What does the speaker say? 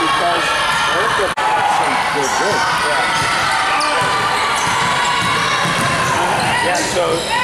because they're good. Yeah. Yeah, so